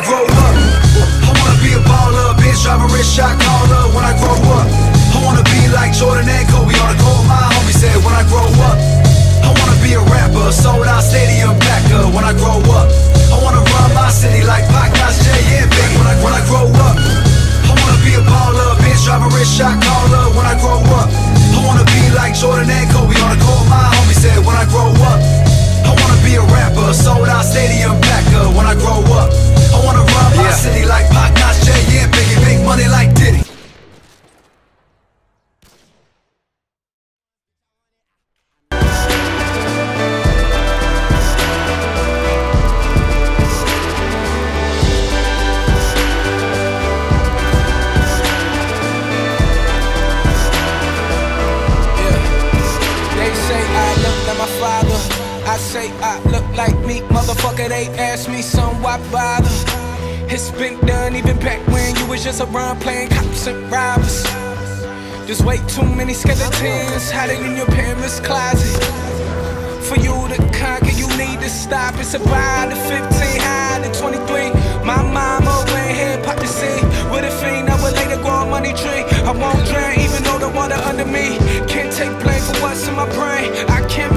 I grow up. I wanna be a baller, bitch, drive a rich shot caller when I grow up. I wanna be like Jordan and Kobe on the court, my homie said when I grow up. I wanna be a rapper, sold out stadium packer when I grow up. I wanna run my city like Pac, Nas, Jay, and Biggie when I, when I grow up. I wanna be a baller, bitch, drive a rich shot caller when I grow up. I wanna be like Jordan and father. I say I look like me. Motherfucker, they ask me some why bother. It's been done even back when you was just around playing cops and robbers. There's way too many skeletons hiding in your parents' closet. For you to conquer, you need to stop and survive the 15 high to 23. My mama went ahead, pop the seed. With a fiend, I would later grow a money tree. I won't drown, even though the water under me. Can't take blame for what's in my brain. I can't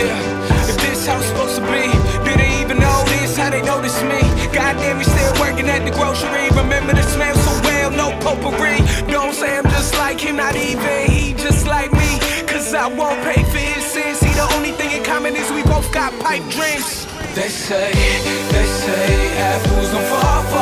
Yeah, if this how it's supposed to be, did they even know this? How they notice me? Goddamn, we still working at the grocery. Remember the smell so well, no potpourri. Don't say I'm just like him, not even he just like me. Cause I won't pay for his sins. See, the only thing in common is we both got pipe dreams. They say, they say apples don't fall